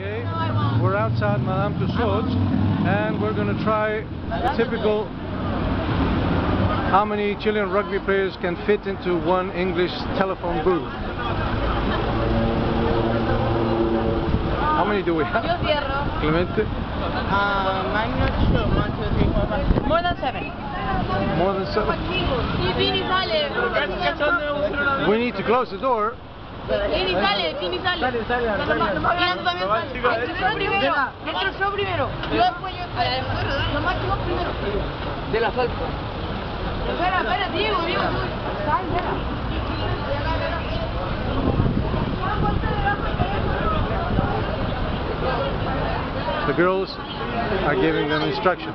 Okay, we're outside Madame Tussauds and we're going to try a typical how many Chilean rugby players can fit into one English telephone booth. How many do we have? Clemente? Um, I'm not sure. One, two, three, four, five. More than seven. More than seven? Y Vini sale. We need to close the door. Sale, sale. Sale, sale, sale. Nando también sale. Entro yo primero. Entro yo primero. Yo después yo. Tú primero. De la salsa. Espera, espera, Diego, Diego. Sal, espera. The girls are giving them instructions.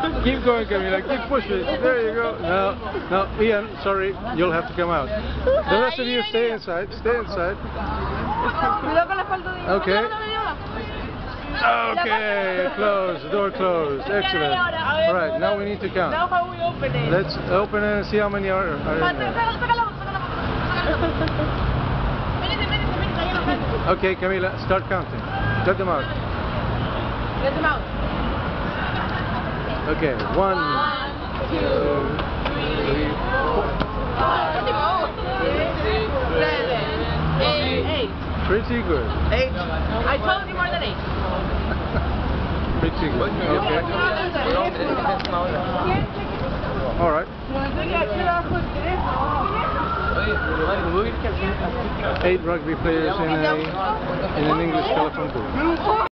keep going, Camila. Keep pushing. There you go. No, no, Ian. Sorry, you'll have to come out. The rest of you stay inside. Stay inside. Cuidado con la espalda de Okay. Okay, close. Door closed. Excellent. All right, now we need to count. Now how we open it? Let's open it and see how many are, are in there. Okay, Camila, start counting. Cut them out. Let them out. Okay, one, One, two, three, four. seven, eight, eight. Pretty good. Eight. I told you more than eight. Pretty good. Okay. All right. Eight rugby players in a in an English telephone booth.